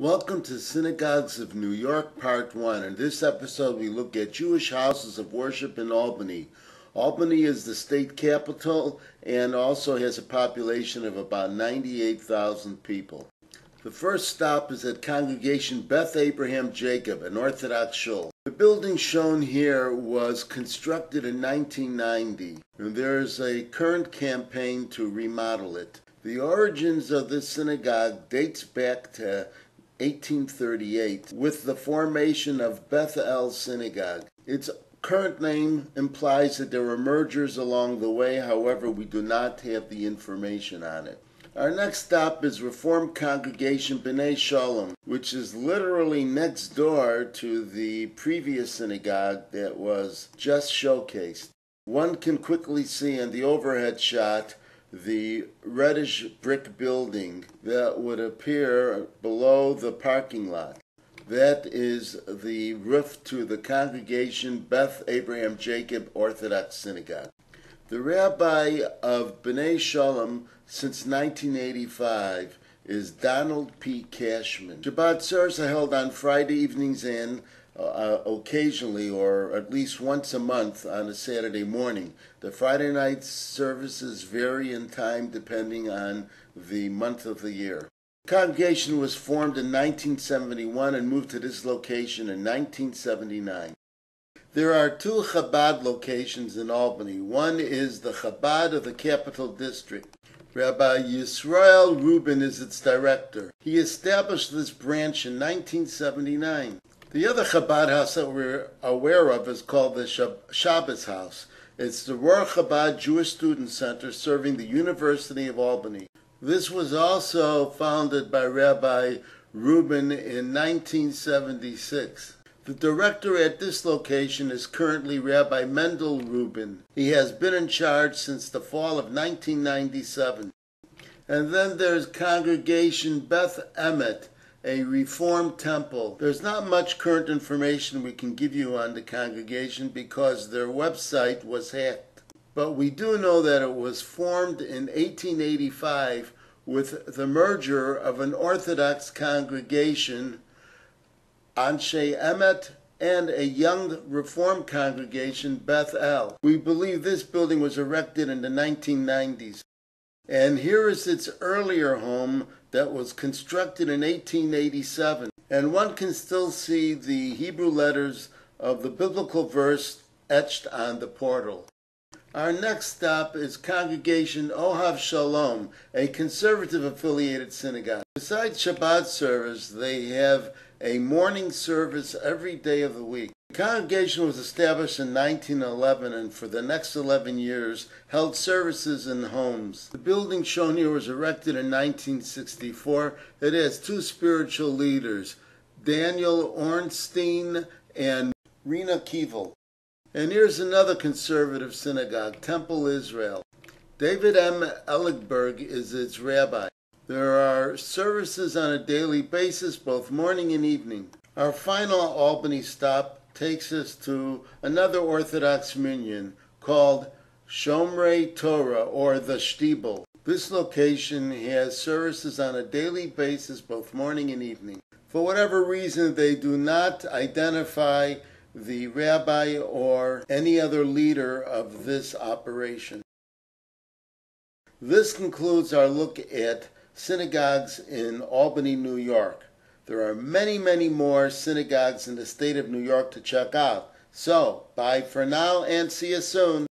Welcome to Synagogues of New York, Part 1. In this episode, we look at Jewish houses of worship in Albany. Albany is the state capital and also has a population of about 98,000 people. The first stop is at Congregation Beth Abraham Jacob, an Orthodox shul. The building shown here was constructed in 1990. and There is a current campaign to remodel it. The origins of this synagogue dates back to 1838 with the formation of Beth El Synagogue. Its current name implies that there were mergers along the way, however, we do not have the information on it. Our next stop is Reformed Congregation B'nai Shalom, which is literally next door to the previous synagogue that was just showcased. One can quickly see in the overhead shot the reddish brick building that would appear below the parking lot. That is the roof to the congregation Beth Abraham Jacob Orthodox Synagogue. The rabbi of B'nai Shalom since 1985 is Donald P. Cashman. Shabbat service are held on Friday evenings and uh, occasionally or at least once a month on a Saturday morning. The Friday night services vary in time depending on the month of the year. The congregation was formed in 1971 and moved to this location in 1979. There are two Chabad locations in Albany. One is the Chabad of the Capital District. Rabbi Yisrael Rubin is its director. He established this branch in 1979. The other Chabad house that we're aware of is called the Shabbos House. It's the Rohr Chabad Jewish Student Center serving the University of Albany. This was also founded by Rabbi Rubin in 1976. The director at this location is currently Rabbi Mendel Rubin. He has been in charge since the fall of 1997. And then there's Congregation Beth Emet a reformed temple. There's not much current information we can give you on the congregation because their website was hacked. But we do know that it was formed in 1885 with the merger of an Orthodox congregation, Anshe Emet, and a young Reformed congregation, Beth El. We believe this building was erected in the 1990s. And here is its earlier home, that was constructed in 1887, and one can still see the Hebrew letters of the biblical verse etched on the portal. Our next stop is Congregation Ohav Shalom, a conservative affiliated synagogue. Besides Shabbat service, they have a morning service every day of the week. The congregation was established in 1911 and for the next 11 years held services in homes. The building shown here was erected in 1964. It has two spiritual leaders, Daniel Ornstein and Rena Kieval. And here's another conservative synagogue, Temple Israel. David M. Eligberg is its rabbi. There are services on a daily basis, both morning and evening. Our final Albany stop takes us to another Orthodox minyan called Shomrei Torah or the Shtibel. This location has services on a daily basis, both morning and evening. For whatever reason, they do not identify the rabbi or any other leader of this operation. This concludes our look at synagogues in Albany, New York. There are many, many more synagogues in the state of New York to check out. So, bye for now and see you soon.